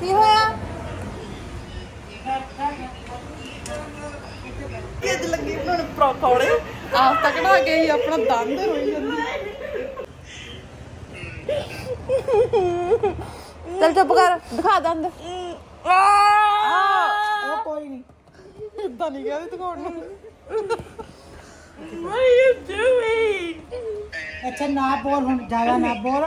ਕੀ ਹੋਇਆ? ਲੱਗੀ ਬਣਾਉਣ ਤੱਕ ਨਾ ਆਪਣਾ ਦੰਦ ਹੋਈ ਜਾਂਦੀ। ਚੱਲ ਚੁੱਪ ਕਰ ਦਿਖਾ ਦੰਦ। ਉਹ ਕੋਈ ਨਹੀਂ ਇਦਾਂ ਨਹੀਂ ਕਹਿੰਦੇ ਦਿਖਾਉਣ ਨੂੰ। ਅੱਛਾ ਨਾ ਬੋਲ ਹੁਣ ਜਾਗਾ ਨਾ ਬੋਲ।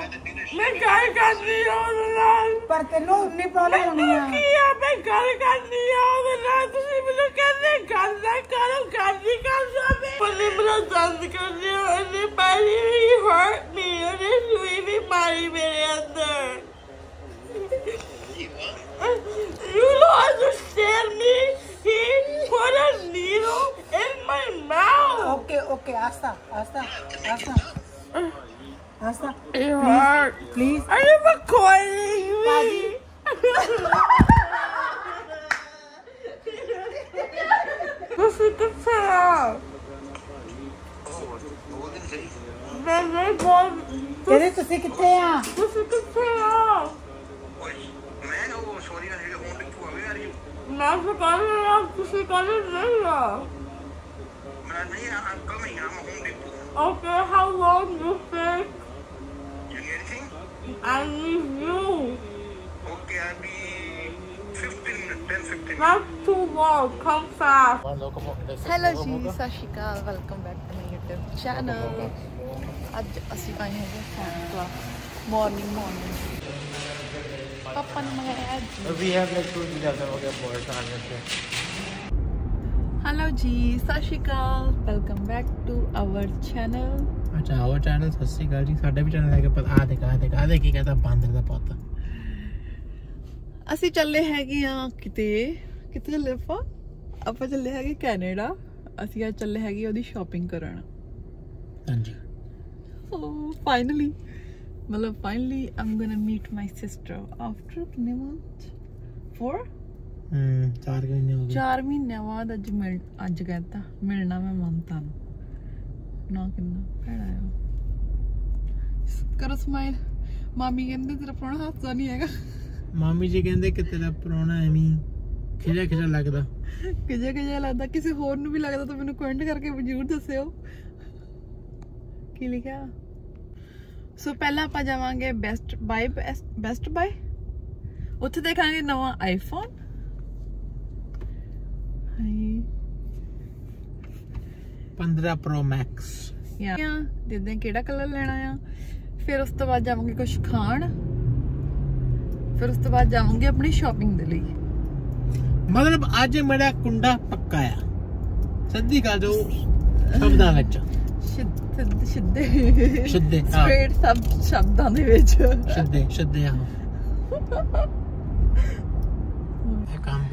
ਮੈਂ ਗੱਲ ਕਰਦੀ ਹਾਂ ਉਹਦੇ ਨਾਲ। ਪਰ ਤੈਨੂੰ ਉਨੀ ਪ੍ਰੋਬਲਮ ਹੋਣੀ ਆ। ਕੀ ਆ? ਮੈਂ ਗੱਲ ਕਰਦੀ ਹਾਂ ਉਹਦੇ ਨਾਲ। ਤੁਸੀਂ ਮੈਨੂੰ ਕਹਿੰਦੇ ਗੱਲ ਨਾ ਕਰੋ ਗੱਲ ਨਹੀਂ ਕਰਦਾ ਮੈਂ ਪਰ ਮੈਨੂੰ ਦੰਦ ਕਰਦੇ ਹੋ Ok, okay, Asta, Asta, Asta. Asta, you please, are, please. Are you recording me? Você tá falando. Bebê bom. Querer que você que tenha. Você tá falando. Nossa, cara, você tá falando. I'm coming. I'm home. Okay, how long you think? You need anything? I need you. Okay, I'll be 15 minutes, 10, 15 Not too long. Come fast. Hello ਜੀ ਸਤਿ ਸ਼੍ਰੀ ਅਕਾਲ welcome back to my YouTube channel ਅੱਜ ਅਸੀਂ ਆਏ ਹਾਂ morning, morning. Morning morning ਪਾਪਾ ਨੇ ਮੰਗਾਇਆ ਅੱਜ ਵੀ ਹੈਵ ਲਾਈਕ ਟੂ ਡੀਲਰ ਦਾ ਹੋ हेलो जी सत श्रीकाल welcome back to our channel अच्छा आवर चैनल सत श्रीकाल ਜੀ ਸਾਡਾ ਵੀ ਚੈਨਲ ਹੈਗਾ ਪਰ ਆ ਦੇਖ ਆ ਦੇਖ ਆ ਦੇਖ ਕੀ ਕਹਦਾ ਬਾਂਦਰ ਦਾ ਪੁੱਤ ਅਸੀਂ ਚੱਲੇ ਹੈਗੇ ਆ ਕਿਤੇ ਕਿਤੇ ਚੱਲੇ ਫਾ ਆਪਾਂ ਚੱਲੇ ਹੈਗੇ ਕੈਨੇਡਾ ਅਸੀਂ ਅੱਜ ਚੱਲੇ ਹੈਗੇ ਉਹਦੀ ਸ਼ਾਪਿੰਗ ਕਰਨ ਹਾਂਜੀ ਸੋ ਫਾਈਨਲੀ ਮਤਲਬ finally I'm gonna meet my sister after ਕਿੰਨੇ ਮੰਥ 4 ਚਾਰ ਮਹੀਨੇ ਮਹੀਨਿਆਂ ਬਾਅਦ ਅੱਜ ਮਿਲ ਅੱਜ ਕਹਿੰਦਾ ਮਿਲਣਾ ਮੈਂ ਮਮਤਾ ਨੂੰ। ਨਾ ਕਿੰਨਾ ਭੈੜਾ ਆ। ਕਰੋ ਸਮਾਈਲ ਮਾਮੀ ਕਹਿੰਦੇ ਤੇਰਾ ਪਰੋਣਾ ਹੱਸਦਾ ਨਹੀਂ ਹੈਗਾ। ਮਾਮੀ ਜੀ ਕਹਿੰਦੇ ਕਿ ਤੇਰਾ ਪਰੋਣਾ ਐਵੇਂ ਖਿਜਾ ਖਿਜਾ ਲੱਗਦਾ। ਖਿਜਾ ਖਿਜਾ ਲੱਗਦਾ। ਕਿਸੇ ਹੋਰ ਨੂੰ ਵੀ ਲੱਗਦਾ ਤਾਂ ਮੈਨੂੰ ਕਮੈਂਟ ਕਰਕੇ ਜ਼ਰੂਰ ਦੱਸਿਓ। ਕੀ ਲਿਖਿਆ? ਸੋ ਪਹਿਲਾਂ ਆਪਾਂ ਜਾਵਾਂਗੇ ਬੈਸਟ ਬਾਈ ਬੈਸਟ ਬਾਈ ਉੱਥੇ ਦੇਖਾਂਗੇ ਨਵਾਂ ਆਈਫੋਨ 15 Pro Max ਯਾ ਦੇਖਦੇ ਹਾਂ ਕਿਹੜਾ ਕਲਰ ਲੈਣਾ ਆ? ਫਿਰ ਉਸ ਤੋਂ ਬਾਅਦ ਜਾਵਾਂਗੇ ਕੁਝ ਖਾਣ। ਫਿਰ ਉਸ ਤੋਂ ਬਾਅਦ ਜਾਵਾਂਗੇ ਆਪਣੀ ਸ਼ਾਪਿੰਗ ਦੇ ਲਈ। ਮਤਲਬ ਅੱਜ ਮੇਰਾ ਕੁੰਡਾ ਪੱਕਾ ਆ। ਸੱਦੀ ਗੱਲ ਜੋ ਸ਼ਬਦਾਂ ਵਿੱਚ। ਸਿੱਧੇ ਸਿੱਧੇ ਸਟ੍ਰੇਟ ਸਭ ਸ਼ਬਦਾਂ ਦੇ ਵਿੱਚ। ਸਿੱਧੇ ਸਿੱਧੇ ਆ ਇਹ ਕੰਮ ਬਿਲਕੁਲ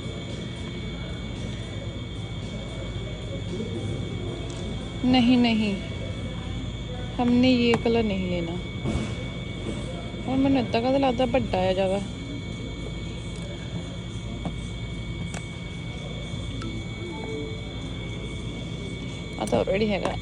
नहीं नहीं। हमने ये कलर नहीं लेना। और मैंने इतना का लगता बड़ा है ज़्यादा। आ तो ऑलरेडी हैगा।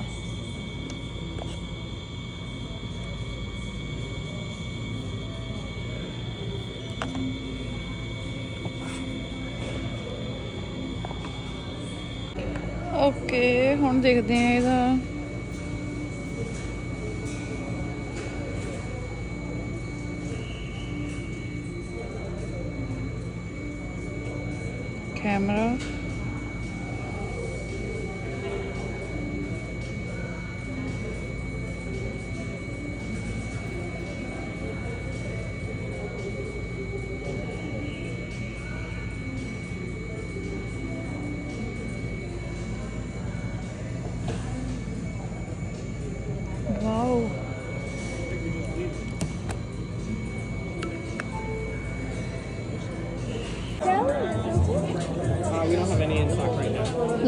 ਓਕੇ ਹੁਣ ਦੇਖਦੇ ਆ ਇਹਦਾ ਕੈਮਰਾ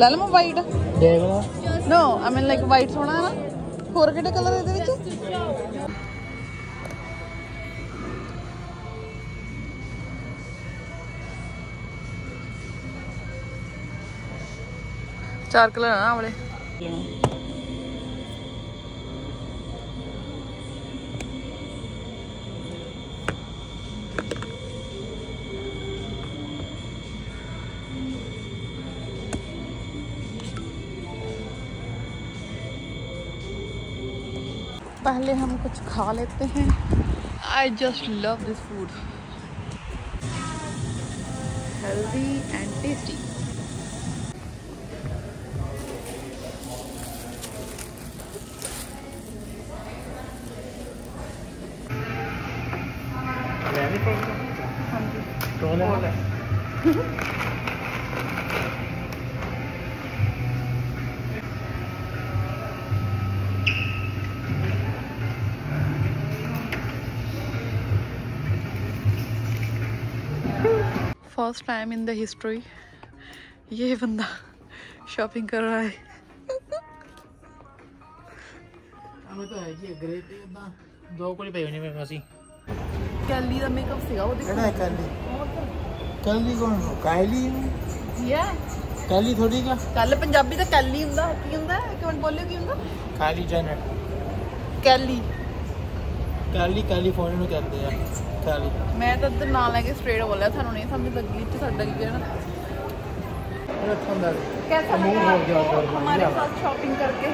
ਲੈ ਲਵਾਂ ਵਾਈਟ ਦੇਖ ਲਓ। ਨੋ ਆਈ ਮੀਨ ਲਾਈਕ ਵਾਈਟ ਸੋਹਣਾ ਹੈ ਨਾ? ਹੋਰ ਕਿਹੜੇ ਕਲਰ ਇਹਦੇ ਵਿੱਚ? ਚਾਰ ਕਲਰ ਆ ਨਾ ਵਾਲੇ। पहले हम कुछ खा लेते हैं। I just love this food healthy and tasty first time in the history ये बंदा शॉपिंग कर रहा है ਉਹ ਤਾਂ ਹੈ ਜੀ ਅਗਰੇ ਤੇ ਉਦਾਂ ਦੋ ਕੋਲੇ ਪਏ ਹੋਣੇ ਮੈਂ ਅਸੀਂ कैली ਦਾ ਮੇਕਅਪ ਸੀਗਾ ਉਹ ਕਿਹੜਾ ਹੈ ਕਾਲੀ ਕਾਲੀ ਕੌਣ ਕਾਲੀ ਯਾ ਕਾਲੀ ਥੋੜੀ ਕਾ ਕੱਲ ਪੰਜਾਬੀ ਦਾ ਕੈਲੀ ਹੁੰਦਾ ਕੀ ਹੁੰਦਾ ਇੱਕ ਮਿੰਟ ਬੋਲਿਓ ਕੀ ਹੁੰਦਾ ਕਾਲੀ ਜਨਰ ਕੈਲੀ ਕਾਲੀ ਕਾਲੀਫੋਰਨੀਆ ਨੂੰ ਕਹਿੰਦੇ ਆ ਕਾਲੀ ਮੈਂ ਤਾਂ ਇੱਧਰ ਨਾਂ ਲੈ ਕੇ ਸਟ੍ਰੇਟ ਬੋਲਿਆ ਤੁਹਾਨੂੰ ਨਹੀਂ ਸਮਝ ਲੱਗੀ ਕਿ ਸਾਡਾ ਕੀ ਕਹਿਣਾ ਰੱਖਣ ਦਾ कैसा मुंह लगा हो गया आपको और बढ़ हमारे गया। साथ शॉपिंग करके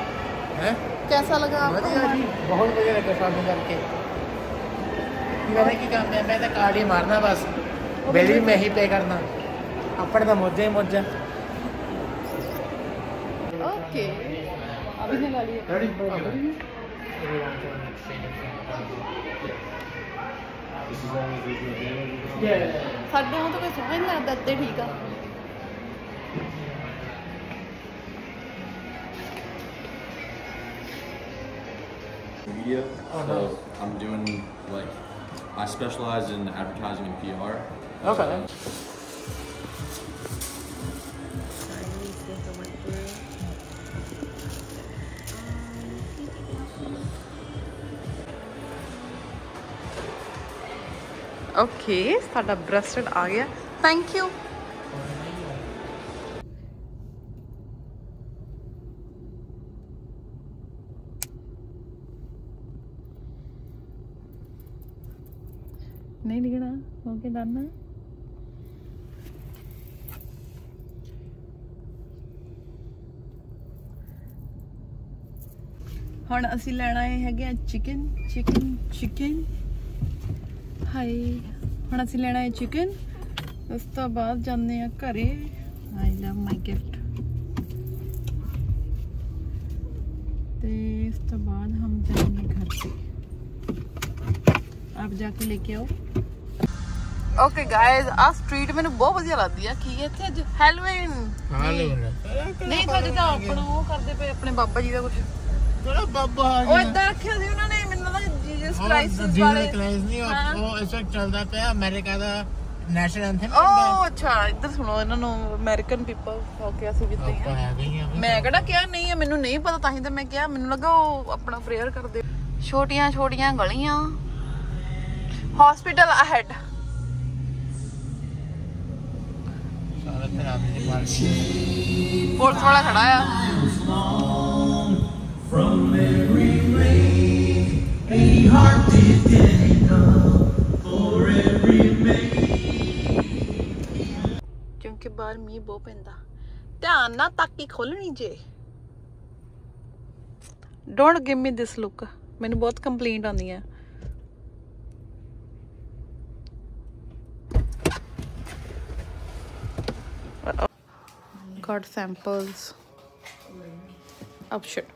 ਹੈ कैसा लगा आपको ਵਧੀਆ ਜੀ हमारे- ਬਹੁਤ ਵਧੀਆ ਲੱਗਾ ਸ਼ਾਪਿੰਗ ਕਰਕੇ ਮੇਰਾ ਕੀ ਕੰਮ ਹੈ ਮੈਂ ਤਾਂ ਕਾਰਡ ਹੀ ਮਾਰਨਾ ਬਸ ਬਿੱਲ ਵੀ ਮੈਂ ਹੀ ਪੇ ਕਰਨਾ ਆਪਣੇ ਤਾਂ ਮੋਜਾ ਹੀ ਮੋਜਾ ओके अभी निकाल लिए ਰੈਡੀ ਸਾਡੇ ਨੂੰ ਤਾਂ ਕੋਈ ਸਮਝ ਨਹੀਂ ਲੱਗਦਾ ਇੱਥੇ ਠੀਕ ਆ media. So I'm doing like I specialize in advertising and PR. Okay. Okay ਸਾਡਾ ਬ੍ਰੈਸਲੇਟ ਆ ਗਿਆ ਥੈਂਕ ਯੂ ਨਹੀਂ ਲਿਖਣਾ ਓਕੇ ਡਨ ਹੁਣ ਅਸੀਂ ਲੈਣਾ ਹੈ ਹੈਗੇ ਚਿਕਨ ਚਿਕਨ ਚਿਕਨ ਹਾਈ ਹੁਣ ਅਸੀਂ ਲੈਣਾ ਹੈ ਚਿਕਨ ਉਸ ਤੋਂ ਬਾਅਦ ਜਾਂਦੇ ਆ ਘਰੇ। ਆਈ ਲਵ ਮਾਈ ਗਿਫਟ ਤੇ ਇਸ ਤੋਂ ਬਾਅਦ ਹਮ ਜਾਏਂਗੇ ਘਰ ਤੇ। ਆਪ ਜਾ ਕੇ ਲੈ ਕੇ ਆਓ। ਓਕੇ ਗਾਇਜ਼ ਆ ਸਟਰੀਟ ਮੈਨੂੰ ਬਹੁਤ ਵਧੀਆ ਲੱਗਦੀ ਆ। ਕੀ ਹੈ ਇੱਥੇ ਅੱਜ? ਹੈਲੋਵੀਨ ਹੈਲੋਵੀਨ ਨਹੀਂ ਤੁਹਾਡੇ ਤਾਂ ਆਪਣਾ ਉਹ ਕਰਦੇ ਪਏ ਆਪਣੇ ਬਾਬਾ ਜੀ ਦਾ ਕੁਝ ਜਿਹੜਾ ਬਾਬਾ ਆ ਗਿਆ? ਉਹ ਇਦਾਂ ਰੱਖਿਆ ਸੀ ਉਹਨਾਂ ਜੀਸਸ ਕ੍ਰਾਈਸਟ ਵਾਲੇ ਕਲਾਸ ਨਹੀਂ। ਉਹ ਇਸ ਵਕਤ ਚੱਲਦਾ ਪਿਆ ਅਮਰੀਕਾ ਦਾ ਨੈਸ਼ਨਲ ਐਂਥਮ ਓ ਅੱਛਾ ਇੱਧਰ ਸੁਣੋ ਇਹਨਾਂ ਨੂੰ ਅਮਰੀਕਨ ਪੀਪਲ ਓਕੇ ਅਸੀਂ ਵੀ ਤੇ ਮੈਂ ਕਿਹੜਾ ਕਿਹਾ ਨਹੀਂ ਹੈ ਮੈਨੂੰ ਨਹੀਂ ਪਤਾ ਤਾਂ ਹੀ ਤਾਂ ਮੈਂ ਕਿਹਾ ਮੈਨੂੰ ਲੱਗਾ ਉਹ ਆਪਣਾ ਪ੍ਰੇਅਰ ਕਰਦੇ। ਛੋਟੀਆਂ ਛੋਟੀਆਂ ਗਲੀਆਂ। ਹਸਪੀਟਲ ਅਹੈਡ ਪੁਲਿਸ ਵਾਲਾ ਖੜਾ ਆ। ਕਿਉਂਕਿ ਬਾਹਰ ਮੀਂਹ ਬਹੁਤ ਪੈਂਦਾ ਧਿਆਨ ਨਾਲ ਤਾਕੀ ਖੋਲਣੀ ਜੇ don't give me this look ਮੈਨੂੰ ਬਹੁਤ ਕੰਪਲੇਂਟ ਆਉਂਦੀਆਂ got samples of shit